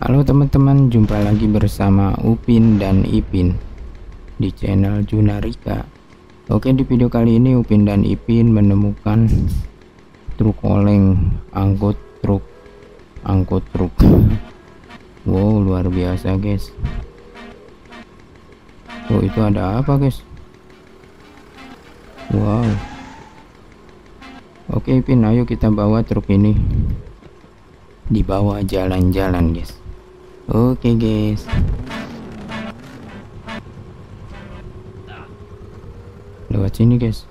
Halo teman-teman, jumpa lagi bersama Upin dan Ipin di channel Junarika. Oke, di video kali ini Upin dan Ipin menemukan truk oleng angkut truk angkut truk. Wow, luar biasa, guys. Oh, itu ada apa, guys? Wow. Oke, Ipin, ayo kita bawa truk ini dibawa jalan-jalan, guys. Oke guys. Lewat sini guys.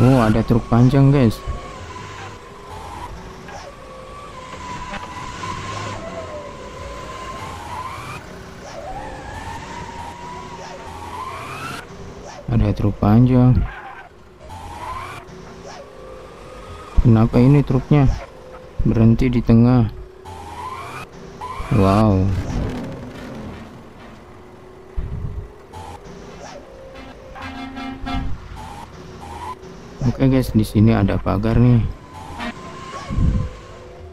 Oh ada truk panjang guys. Ada truk panjang. Kenapa ini truknya berhenti di tengah? Wow. Oke guys, di sini ada pagar nih.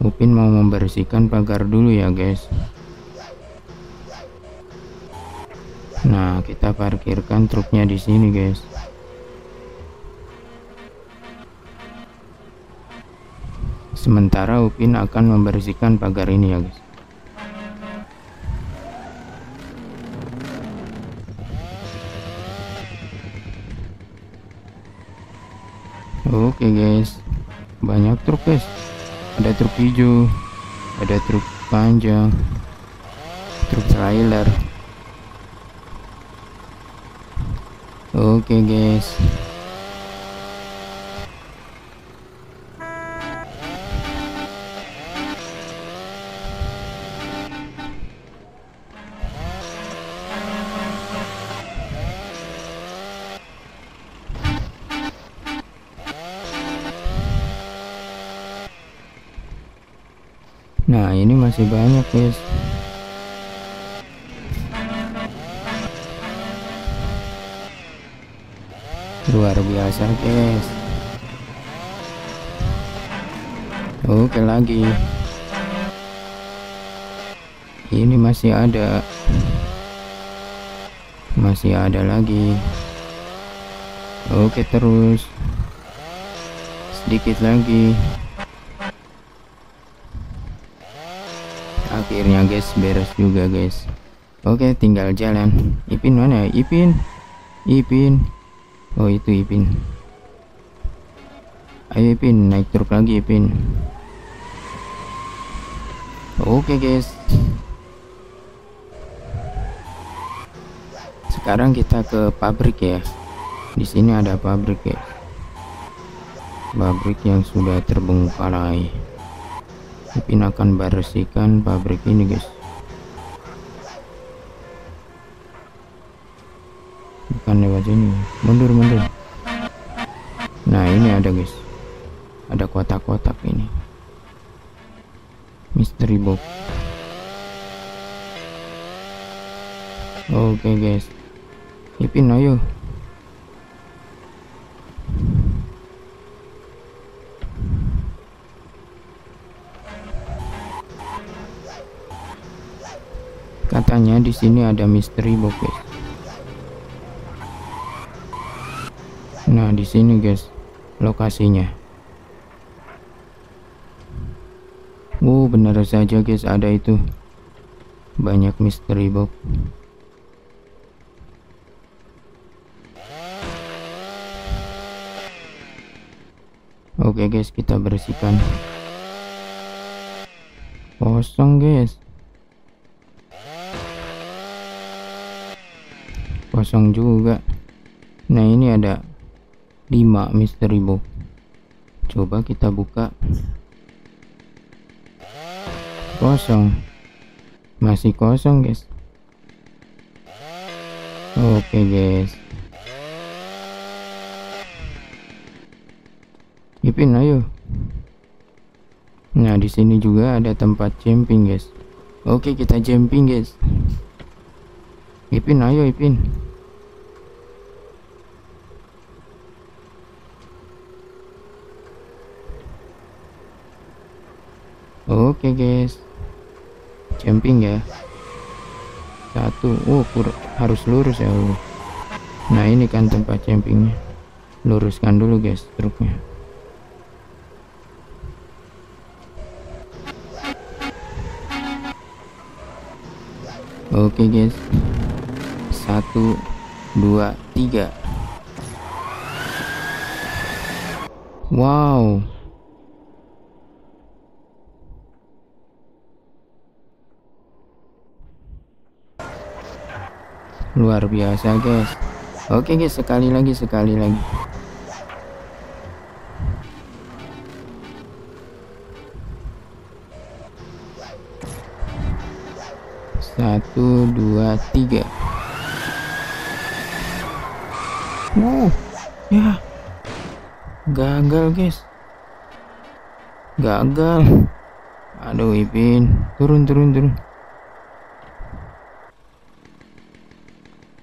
Upin mau membersihkan pagar dulu ya guys. Nah, kita parkirkan truknya di sini guys. Sementara Upin akan membersihkan pagar ini ya guys. Oke guys, banyak truk guys. Ada truk hijau, ada truk panjang, truk trailer. Oke guys. Nah ini masih banyak guys. Luar biasa guys. Oke lagi. Ini masih ada. Masih ada lagi. Oke terus. Sedikit lagi akhirnya guys beres juga guys. Oke tinggal jalan. Ipin mana ya? Ipin. Ipin. Oh itu Ipin. Ayo Ipin. Naik truk lagi Ipin. Oke guys. Sekarang kita ke pabrik ya. Di sini ada pabrik ya pabrik yang sudah terbengkalai Ipin akan bersihkan pabrik ini guys. Bukan lewat sini. Mundur mundur. Nah ini ada guys. Ada kotak-kotak ini. Mystery box. Oke okay, guys. Ipin ayo katanya di sini ada misteri box guys nah di sini guys lokasinya. Wow benar saja guys ada itu. Banyak misteri box oke guys kita bersihkan. Kosong guys kosong juga. Nah ini ada 5 misteri box. Coba kita buka. Kosong. Masih kosong guys. Oke okay, guys. Ipin ayo. Nah di sini juga ada tempat camping guys. Oke kita camping guys. Ipin ayo Ipin oke guys. Jumping ya. Satu. Oh harus lurus ya oh. nah ini kan tempat jumpingnya luruskan dulu guys truknya. Oke guys. Satu dua tiga. Wow luar biasa guys. Oke guys sekali lagi sekali lagi. Satu dua tiga. Wow ya. Gagal guys. Gagal. Aduh Ipin. Turun turun turun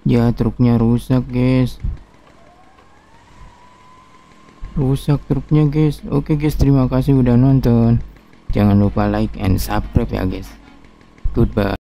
ya truknya rusak guys. Rusak truknya guys. Oke guys terima kasih udah nonton. Jangan lupa like and subscribe ya guys. Goodbye